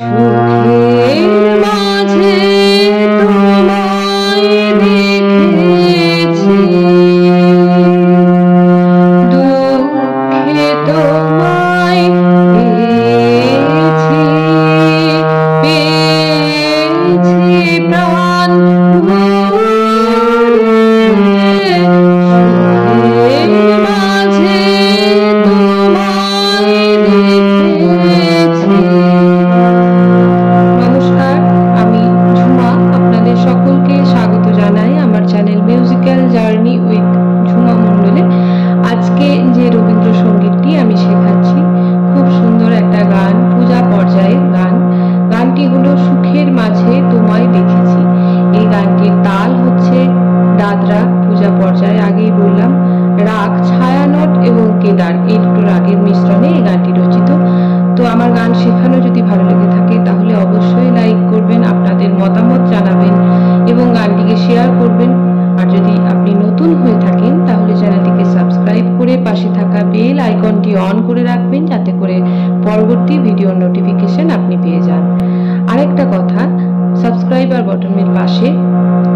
সুখের মাঝে এই তাল হচ্ছে দাদরা পূজা পর্যায়ে। আগেই বললাম, রাগ, ছায়ানট এবং কেদার, এই দুটো রাগের মিশ্রণে এই গানটি রচিত। তো আমার গান শেখানো যদি ভালো লেগে থাকে, তাহলে অবশ্যই লাইক করবেন, আপনাদের মতামত জানাবেন এবং গানটিকে শেয়ার করবেন। আর যদি আপনি নতুন হয়ে থাকেন, তাহলে চ্যানেলটিকে সাবস্ক্রাইব করে পাশে থাকা বেল আইকনটি অন করে রাখবেন, যাতে করে পরবর্তী ভিডিওর নোটিফিকেশন আপনি পেয়ে যান। বটনের পাশে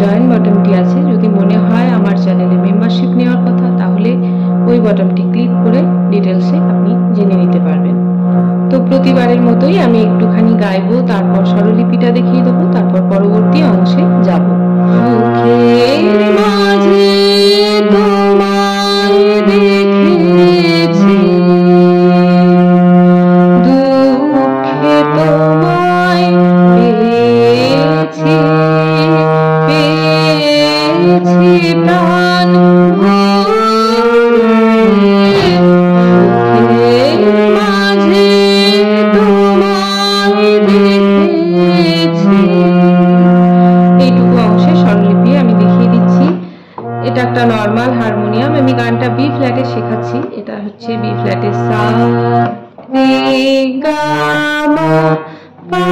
জয়েন বাটনটি আছে। যদি মনে হয় আমার চ্যানেলে মেম্বারশিপ নেওয়ার কথা, তাহলে ওই বাটনটি ক্লিক করে ডিটেলসে আপনি জেনে নিতে পারবেন। তো প্রতিবারের মতোই আমি একটুখানি গাইবো, তারপর স্বরলিপিটা দেখিয়ে দেবো, তারপর পরবর্তী অংশে যাব। সুখের মাঝে তোমায় প্রাণ মাঝে তোমায় দেখেছি। এইটুকু অংশে স্বরলিপি আমি দেখিয়ে দিচ্ছি। এটা একটা নর্মাল হারমোনিয়াম আমি গানটা বি ফ্ল্যাটে শেখাচ্ছি। এটা হচ্ছে বি ফ্ল্যাটে সা রে গা মা পা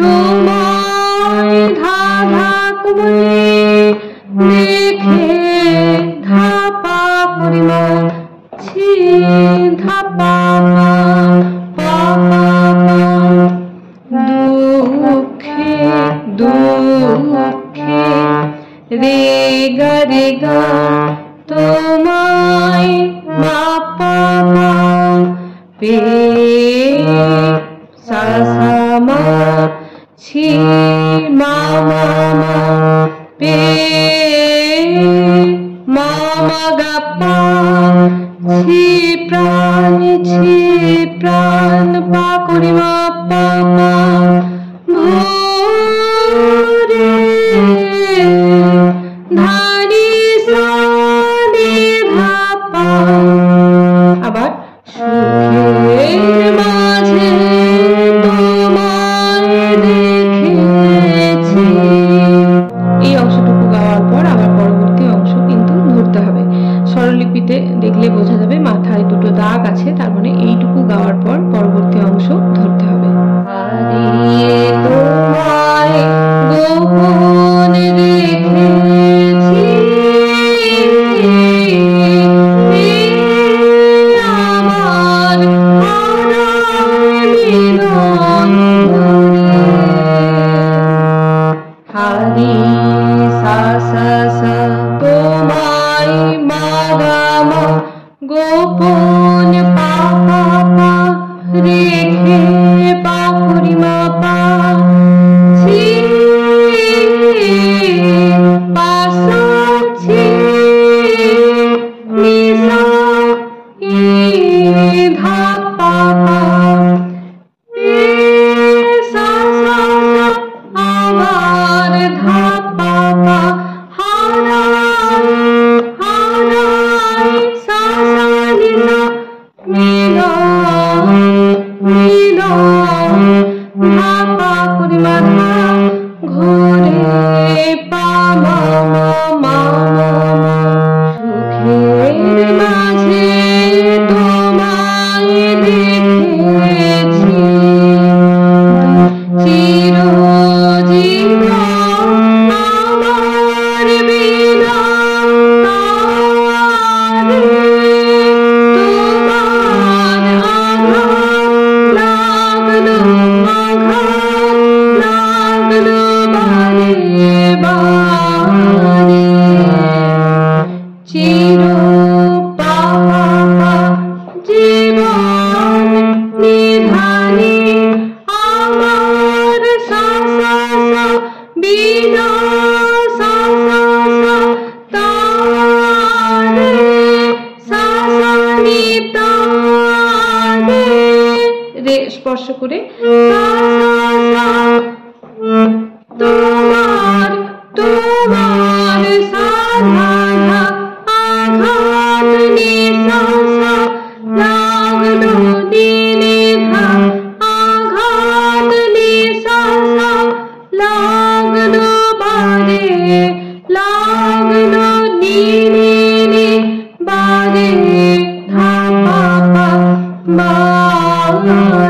তোমায় ধা ধা কুড়ি দেখে ধা পা কুড়ি মা ছি রে গা রে গা তোমায় ছি মা মা মা পে মা মা গা পা ছি Oh.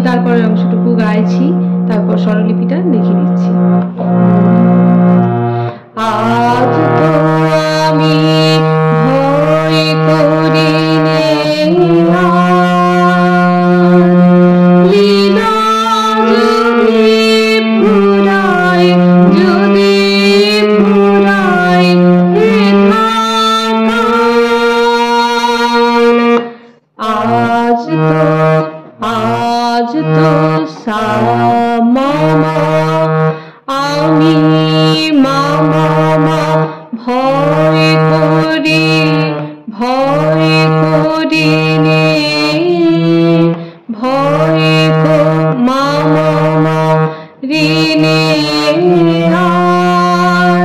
আমি তারপরের অংশটুকু গাইছি তারপর স্বরলিপিটা লিখে দিচ্ছি। মামা, আমি মামা, মা, ভয় করি ভয় করি ভয় মা, ঋণে আর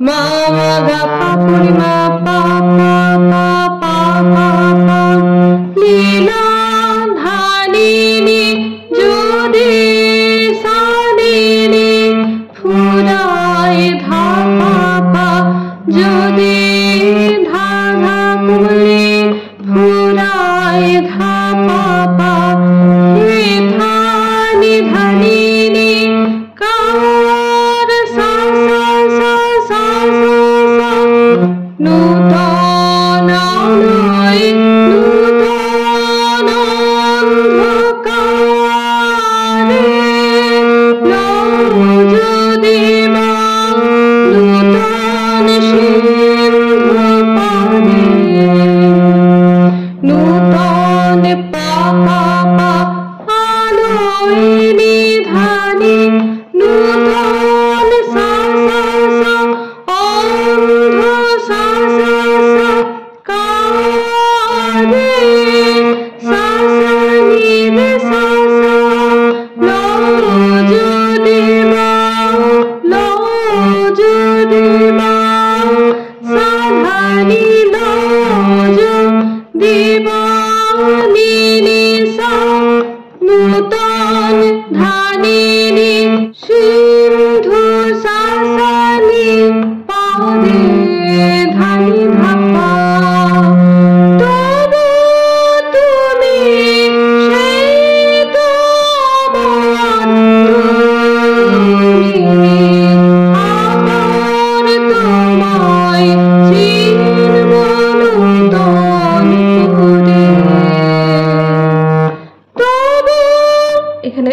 মামা গা মা পা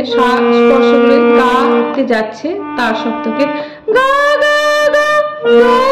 স্পর্শ করে গা যাচ্ছে তার সব থেকে গা গা গা